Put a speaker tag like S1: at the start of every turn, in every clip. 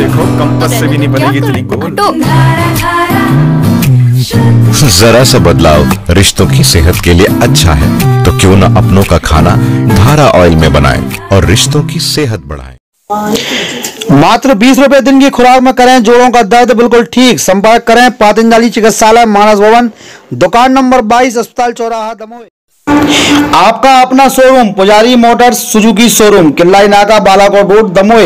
S1: देखो कंपास से भी नहीं बनेगी इतनी गोल।
S2: तो
S3: जरा सा बदलाव रिश्तों की सेहत के लिए अच्छा है। तो क्यों न अपनों का खाना धारा ऑयल में बनाएँ और रिश्तों की सेहत बढ़ाएँ।
S4: मात्र बीस रुपए दिन की खुराक में करें जोड़ों का दर्द बिल्कुल ठीक। संपर्क करें पातंजलि चिकित्सालय मानस भवन दुकान नंबर 22 अस्पताल चौराहा दमोह। आपका अपना showroom Pujari motors Suzuki showroom Killai Naka, Balakot road Damoh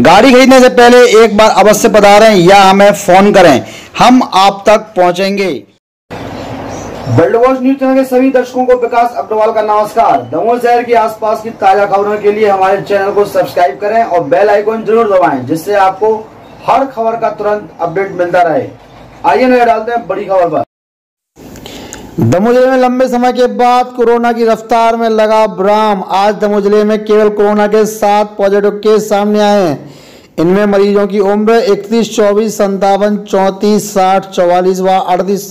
S4: गाड़ी खरीदने से पहले एक बार अवश्य पधारें या हमें फ़ोन करें। हम आप तक पहुँचेंगे। वर्ल्ड न्यूज़ चैनल के सभी दर्शकों को विकास अग्रवाल का नमस्कार। दमोह शहर के आसपास की ताज़ा खबरों के लिए हमारे चैनल को सब्सक्राइब करें और बेल आइकॉन ज़रूर दबाएँ, जिससे आपको हर खबर का तुरंत अपडेट मिलता रहे। आइए नज़र डालते हैं बड़ी खबर पर। दमोह ज़िले में लंबे समय के बाद कोरोना की रफ्तार में लगा ब्राम। आज दमोह ज़िले में केवल कोरोना के सात पॉजिटिव केस सामने आए हैं। इनमें मरीजों की उम्र इकतीस, चौबीस, संतावन, चौंतीस, साठ, चौवालीस व अड़तीस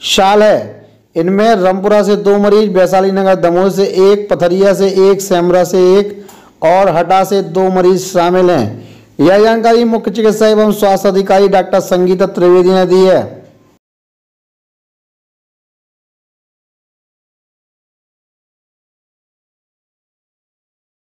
S4: साल है। इनमें रामपुरा से दो मरीज़, वैशाली नगर दमोह से एक, पथरिया से एक, सेमरा से एक और हटा से दो मरीज़ शामिल हैं। यह जानकारी मुख्य चिकित्सा एवं स्वास्थ्य अधिकारी डॉक्टर संगीता त्रिवेदी ने दी है।